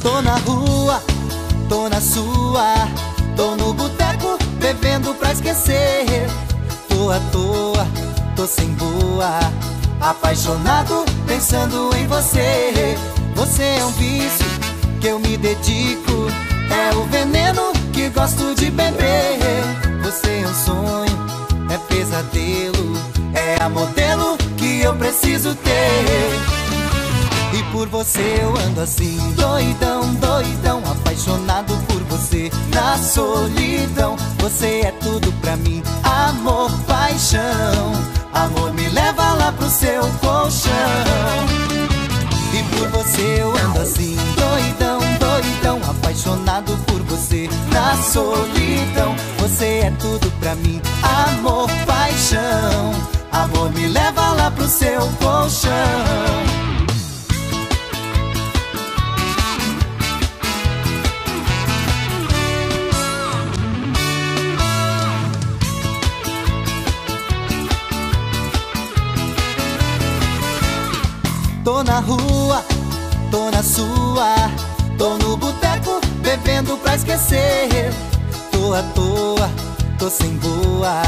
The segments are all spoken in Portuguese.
Tô na rua, tô na sua, tô no boteco, bebendo pra esquecer. Tô à toa, tô sem boa, apaixonado, pensando em você. Você é um vício que eu me dedico, é o veneno que gosto de beber. Você é um sonho, é pesadelo, é a modelo que eu preciso ter. Por você eu ando assim, doidão, doidão, apaixonado por você na solidão. Você é tudo pra mim, amor, paixão. Amor me leva lá pro seu colchão. E por você eu ando assim, doidão, doidão, apaixonado por você na solidão. Você é tudo pra mim, amor, paixão. Amor me leva lá pro seu colchão. Tô na rua, tô na sua, tô no boteco, bebendo pra esquecer. Tô à toa, tô sem boa,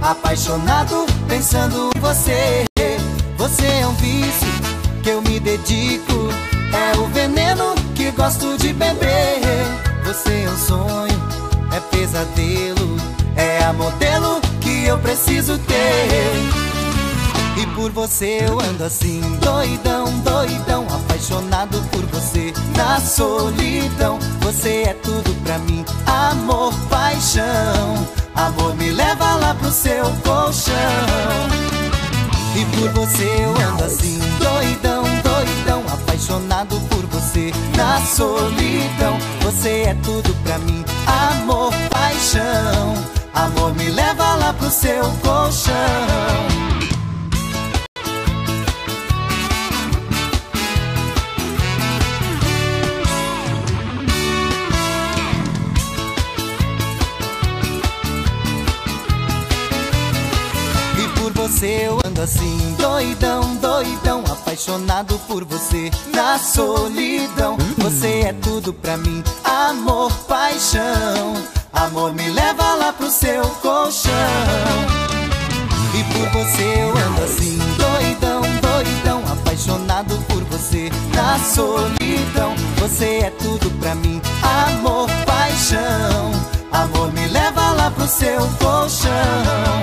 apaixonado, pensando em você. Você é um vício que eu me dedico, é o veneno que gosto de beber. Você é um sonho, é pesadelo, é a modelo que eu preciso ter. Por você eu ando assim, doidão, doidão, apaixonado por você na solidão. Você é tudo pra mim, amor, paixão. Amor me leva lá pro seu colchão. E por você eu ando assim, doidão, doidão, apaixonado por você na solidão. Você é tudo pra mim, amor, paixão. Amor me leva lá pro seu colchão. Eu ando assim Doidão, doidão, apaixonado por você Na solidão, você é tudo pra mim Amor, paixão. Amor me leva lá pro seu colchão. E por você eu ando assim Doidão, doidão, apaixonado por você Na solidão, você é tudo pra mim Amor, paixão. Amor me leva lá pro seu colchão